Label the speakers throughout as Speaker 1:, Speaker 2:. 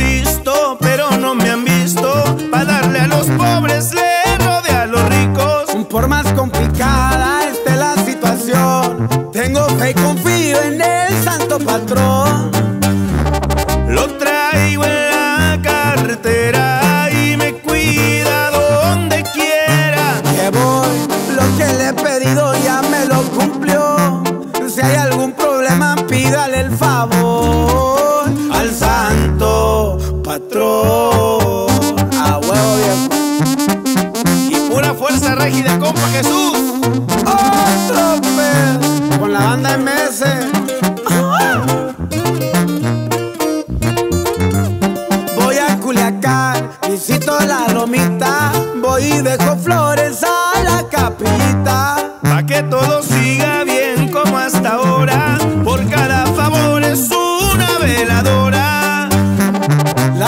Speaker 1: existo, pero no me han visto. Para darle a los pobres le rodea a los ricos.
Speaker 2: Por más complicada esté la situación, tengo fe y confío en el santo patrón.
Speaker 1: Lo traigo en la cartera y me cuida donde quiera.
Speaker 2: Que voy, lo que le he pedido ya me lo cumplió. Si hay algún problema, pídale el favor al santo. A huevo viejo.
Speaker 1: Y pura fuerza rígida, compa Jesús.
Speaker 2: Otro pez con la banda MS. Voy a Culiacán, visito la lomita, voy y dejo flores a la capita.
Speaker 1: Pa' que todo siga bien como hasta ahora. Por cada favor es una veladora.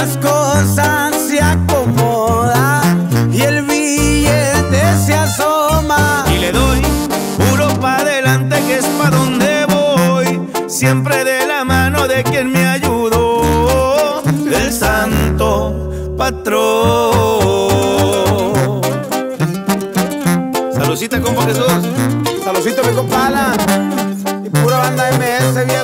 Speaker 2: Las cosas se acomodan y el billete se asoma. Y
Speaker 1: le doy puro pa' adelante que es pa' donde voy. Siempre de la mano de quien me ayudó. Del santo patrón. Saludcita, compa Jesús.
Speaker 2: Saludcito mi compala y pura banda MS viejo.